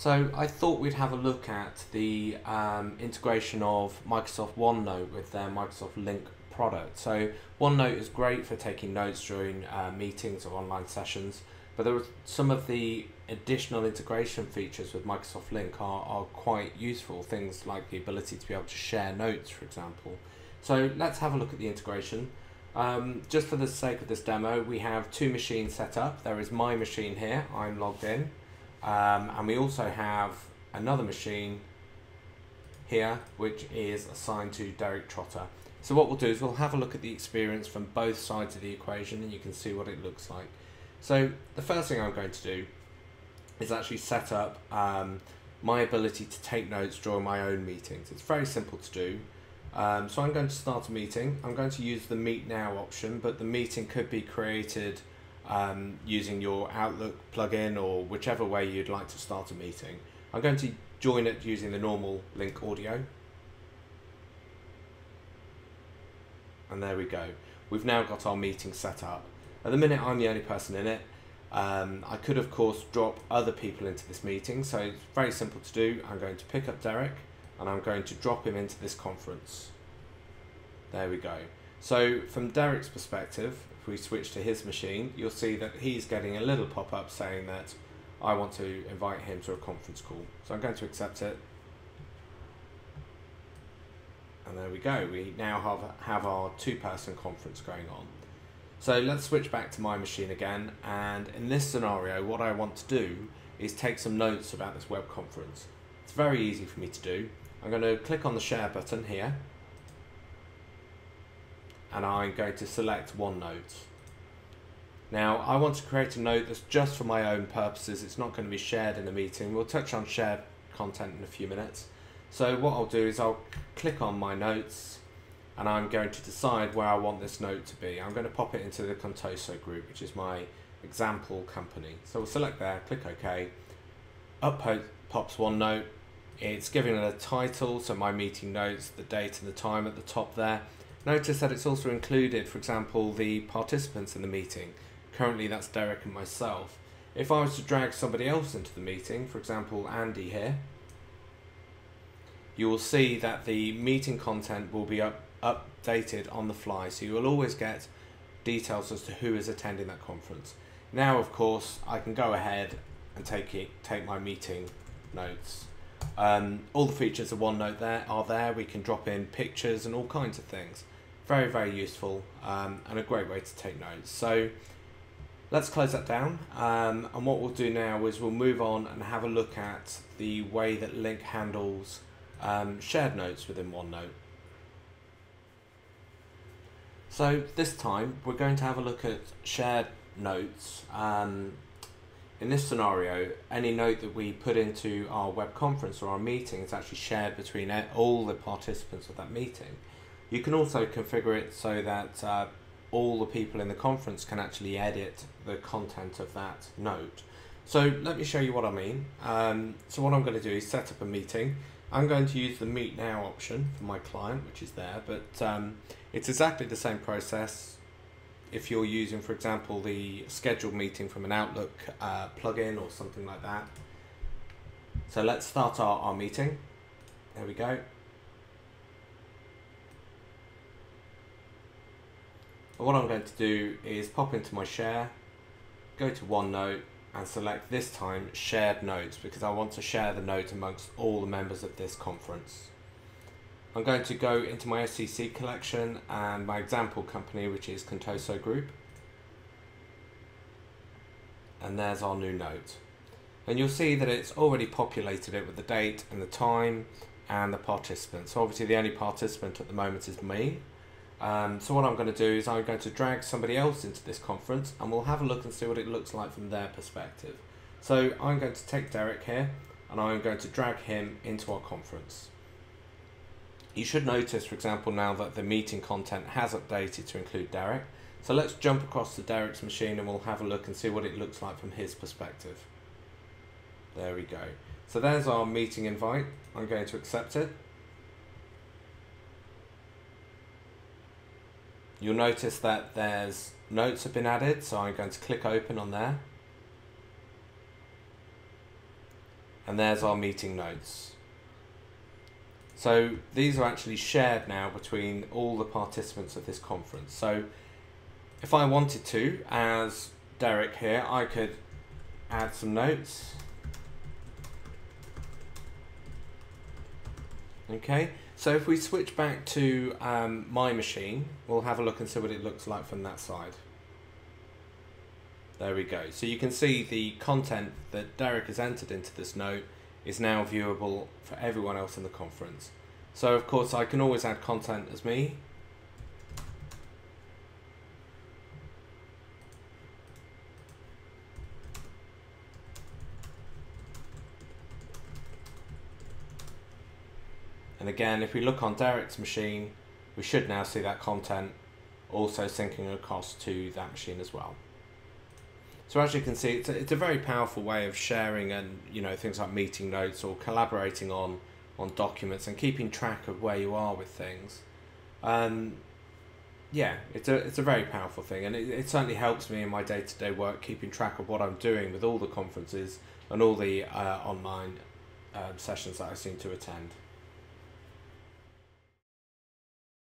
So I thought we'd have a look at the um, integration of Microsoft OneNote with their Microsoft Lync product. So OneNote is great for taking notes during uh, meetings or online sessions, but there are some of the additional integration features with Microsoft Lync are, are quite useful. Things like the ability to be able to share notes, for example. So let's have a look at the integration. Um, just for the sake of this demo, we have two machines set up. There is my machine here, I'm logged in. Um, and we also have another machine here which is assigned to Derek Trotter. So what we'll do is we'll have a look at the experience from both sides of the equation and you can see what it looks like. So the first thing I'm going to do is actually set up um, my ability to take notes during my own meetings. It's very simple to do. Um, so I'm going to start a meeting. I'm going to use the Meet Now option, but the meeting could be created um, using your Outlook plugin or whichever way you'd like to start a meeting. I'm going to join it using the normal Lync audio. And there we go. We've now got our meeting set up. At the minute, I'm the only person in it. Um, I could, of course, drop other people into this meeting, so it's very simple to do. I'm going to pick up Derek and I'm going to drop him into this conference. There we go. So from Derek's perspective, if we switch to his machine, you'll see that he's getting a little pop-up saying that I want to invite him to a conference call. So I'm going to accept it. And there we go. We now have, have our two-person conference going on. So let's switch back to my machine again. And in this scenario, what I want to do is take some notes about this web conference. It's very easy for me to do. I'm going to click on the share button here and I'm going to select OneNote. Now I want to create a note that's just for my own purposes, it's not going to be shared in a meeting. We'll touch on shared content in a few minutes. So what I'll do is I'll click on my notes and I'm going to decide where I want this note to be. I'm going to pop it into the Contoso group, which is my example company. So we'll select there, click OK. Up pops OneNote. It's giving it a title, so my meeting notes, the date and the time at the top there. Notice that it's also included, for example, the participants in the meeting. Currently that's Derek and myself. If I was to drag somebody else into the meeting, for example Andy here, you will see that the meeting content will be up, updated on the fly, so you will always get details as to who is attending that conference. Now, of course, I can go ahead and take it, take my meeting notes. Um, all the features of OneNote there are there. We can drop in pictures and all kinds of things. Very, very useful um, and a great way to take notes. So let's close that down. Um, and what we'll do now is we'll move on and have a look at the way that Lync handles um, shared notes within OneNote. So this time we're going to have a look at shared notes. In this scenario, any note that we put into our web conference or our meeting is actually shared between all the participants of that meeting. You can also configure it so that uh, all the people in the conference can actually edit the content of that note. So let me show you what I mean. Um, so what I'm going to do is set up a meeting. I'm going to use the Meet Now option for my client, which is there, but um, it's exactly the same process if you're using, for example, the scheduled meeting from an Outlook uh, plugin or something like that. So let's start our, our meeting. There we go. what I'm going to do is pop into my share, go to OneNote and select this time shared notes because I want to share the note amongst all the members of this conference. I'm going to go into my SCC collection and my example company which is Contoso Group and there's our new note and you'll see that it's already populated it with the date and the time and the participant so obviously the only participant at the moment is me um, so what I'm going to do is I'm going to drag somebody else into this conference and we'll have a look and see what it looks like from their perspective. So I'm going to take Derek here and I'm going to drag him into our conference. You should notice, for example, now that the meeting content has updated to include Derek. So let's jump across to Derek's machine and we'll have a look and see what it looks like from his perspective. There we go. So there's our meeting invite. I'm going to accept it. You'll notice that there's notes have been added, so I'm going to click open on there. and there's our meeting notes. So these are actually shared now between all the participants of this conference. So if I wanted to, as Derek here, I could add some notes. Okay, so if we switch back to um, my machine, we'll have a look and see what it looks like from that side. There we go. So you can see the content that Derek has entered into this note is now viewable for everyone else in the conference. So of course I can always add content as me. And again, if we look on Derek's machine, we should now see that content also syncing across to that machine as well. So as you can see, it's a, it's a very powerful way of sharing and you know things like meeting notes or collaborating on on documents and keeping track of where you are with things. Um, yeah, it's a it's a very powerful thing, and it, it certainly helps me in my day to day work, keeping track of what I'm doing with all the conferences and all the uh, online uh, sessions that I seem to attend.